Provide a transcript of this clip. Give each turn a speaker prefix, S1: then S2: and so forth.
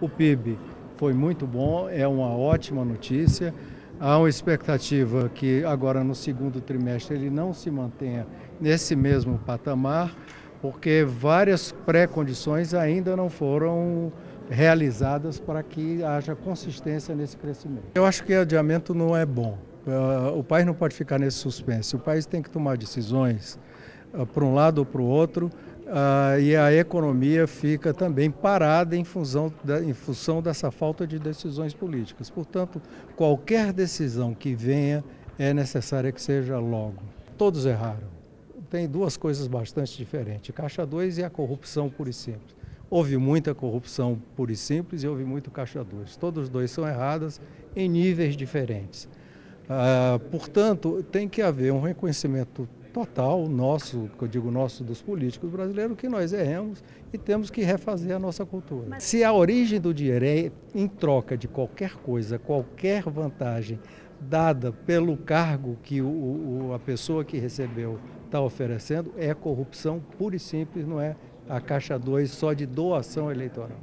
S1: O PIB foi muito bom, é uma ótima notícia. Há uma expectativa que agora no segundo trimestre ele não se mantenha nesse mesmo patamar, porque várias pré-condições ainda não foram realizadas para que haja consistência nesse crescimento. Eu acho que adiamento não é bom. Ah, o país não pode ficar nesse suspense. O país tem que tomar decisões ah, para um lado ou para o outro Uh, e a economia fica também parada em função, da, em função dessa falta de decisões políticas. Portanto, qualquer decisão que venha é necessária que seja logo. Todos erraram. Tem duas coisas bastante diferentes: Caixa 2 e a corrupção pura e simples. Houve muita corrupção pura e simples e houve muito Caixa 2. Todos os dois são errados em níveis diferentes. Uh, portanto, tem que haver um reconhecimento total nosso, que eu digo nosso dos políticos brasileiros, que nós erramos e temos que refazer a nossa cultura. Mas... Se a origem do dinheiro é em troca de qualquer coisa, qualquer vantagem dada pelo cargo que o, o, a pessoa que recebeu está oferecendo, é corrupção pura e simples, não é a Caixa 2 só de doação eleitoral.